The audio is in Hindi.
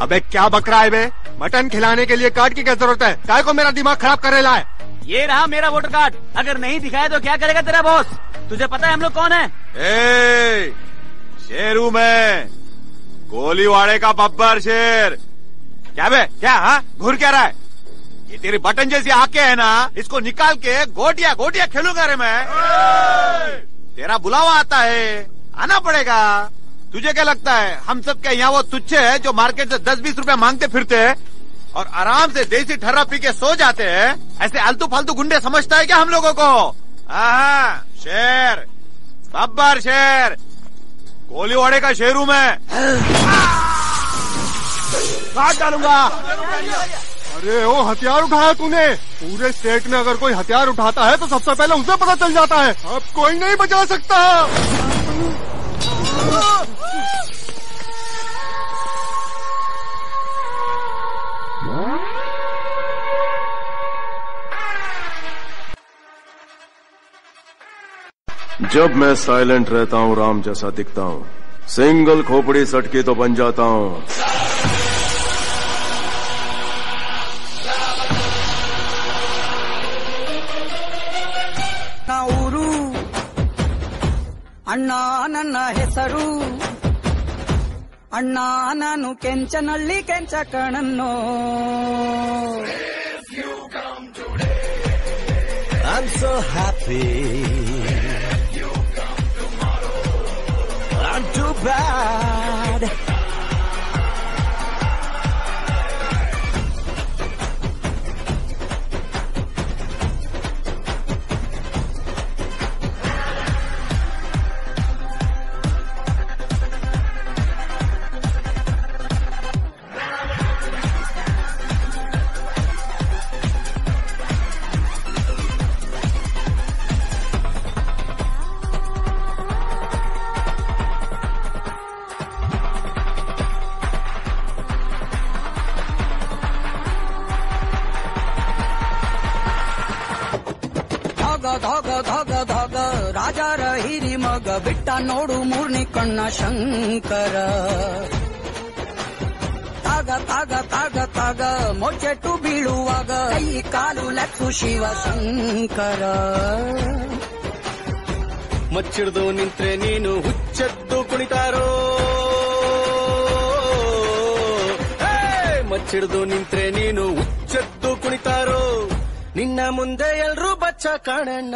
अबे क्या बकरा है बे? मटन खिलाने के लिए कार्ड की क्या ज़रूरत है? काय को मेरा दिमाग खराब कर रहा है। ये रहा मेरा वोटर कार्ड। अगर नहीं दिखाया तो क्या करेगा तेरा बॉस? तुझे पता है हम लोग कौन है? ए, शेरू मैं। गोलीवाड़े का बब्बर शेर। क्या बे? क्या हाँ? घूर क्या रहा है? ये तेरी बटन जैसी आके है ना इसको निकाल के गोटिया गोटिया खेलूँगा रे मैं। तेरा बुलावा आता है। आना पड़ेगा। तुझे क्या लगता है? हम सब के यहाँ वो तुच्छे है जो मार्केट से दस बीस रुपया मांगते फिरते हैं और आराम से देसी ठर्रा पी के सो जाते हैं? ऐसे आलतू फालतू गुंडे समझता है क्या हम लोगों को? आहा, शेर बब्बर शेर। कोलीवाड़े का शेरू मैं। काट डालूँगा? अरे ओ हथियार उठाया तूने। पूरे स्टेट में अगर कोई हथियार उठाता है तो सबसे पहले उसे पता चल जाता है। अब कोई नहीं बचा सकता। जब मैं साइलेंट रहता हूँ राम जैसा दिखता हूँ सिंगल खोपड़ी सटकी तो बन जाता हूँ ನನ್ನ ಊರು ಅಣ್ಣ ನನ್ನ ಹೆಸರು ಅಣ್ಣ ನಾನು ಕೆಂಚನಳ್ಳಿ ಕೆಂಚ ಕಣನ್ನು I'm so happy. Bye. ಧಗ ಧಗ ಧಗ ರಾಜಾರ ಹಿರಿ ಮಗ, ಬಿಟ್ಟ ನೋಡು ಮೂರ್ನಿ ಕಣ್ಣ ಶಂಕರ. ತಾಗ ತಾಗ ತಾಗ ತಾಗ ಮೊಚ್ಚೆಟ್ಟು ಬೀಳುವಾಗ ಈ ಕಾಲು ಲಕ್ಷು ಶಿವ ಶಂಕರ. ಮಚ್ಚಿಡ್ದು ನಿಂತ್ರೆ ನೀನು ಹುಚ್ಚದ್ದು ಕುಣಿತಾರೋ! ಮಚ್ಚಿಡ್ದು ನಿಂತ್ರೆ ನೀನು ಹುಚ್ಚದ್ದು ಕುಣಿತಾರೋ? ನಿನ್ನ ಮುಂದೆ ಎಲ್ರೂ ಬಚ್ಚ ಕಾಣಣ್ಣ.